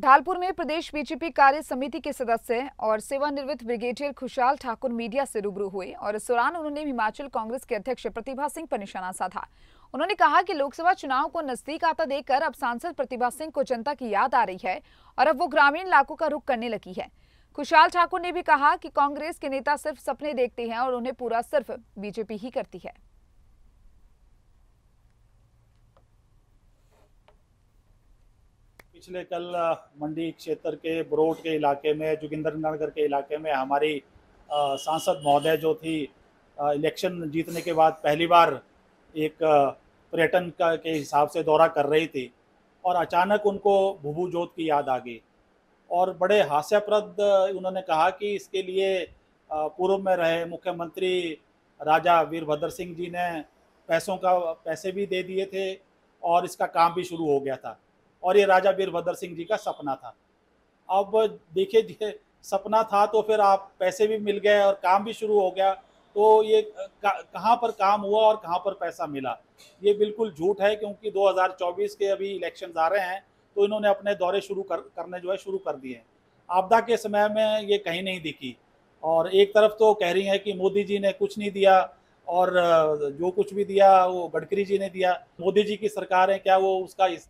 ढालपुर में प्रदेश बीजेपी कार्य समिति के सदस्य और सेवानिवृत्त ब्रिगेडियर खुशाल ठाकुर मीडिया से रूबरू हुए और इस दौरान उन्होंने हिमाचल कांग्रेस के अध्यक्ष प्रतिभा सिंह पर निशाना साधा। उन्होंने कहा कि लोकसभा चुनाव को नज़दीक आता देखकर अब सांसद प्रतिभा सिंह को जनता की याद आ रही है और अब वो ग्रामीण इलाकों का रुख करने लगी है। खुशाल ठाकुर ने भी कहा कि कांग्रेस के नेता सिर्फ़ सपने देखते हैं और उन्हें पूरा सिर्फ़ बीजेपी ही करती है। पिछले कल मंडी क्षेत्र के बरोट के इलाके में, जोगिंदरनगर के इलाके में हमारी सांसद महोदय जो थी इलेक्शन जीतने के बाद पहली बार एक पर्यटन का, के हिसाब से दौरा कर रही थी और अचानक उनको भूभू जोत की याद आ गई। और बड़े हास्यप्रद उन्होंने कहा कि इसके लिए पूर्व में रहे मुख्यमंत्री राजा वीरभद्र सिंह जी ने पैसों का, पैसे भी दे दिए थे और इसका काम भी शुरू हो गया था। और ये राजा वीरभद्र सिंह जी का सपना था। अब देखिए सपना था तो फिर आप पैसे भी मिल गए और काम भी शुरू हो गया। तो ये कहाँ पर काम हुआ और कहाँ पर पैसा मिला? ये बिल्कुल झूठ है क्योंकि 2024 के अभी इलेक्शंस आ रहे हैं तो इन्होंने अपने दौरे शुरू कर, करने जो है शुरू कर दिए आपदा के समय में ये कहीं नहीं दिखी। और एक तरफ़ तो कह रही है कि मोदी जी ने कुछ नहीं दिया और जो कुछ भी दिया वो गडकरी जी ने दिया। मोदी जी की सरकार है, क्या वो उसका इस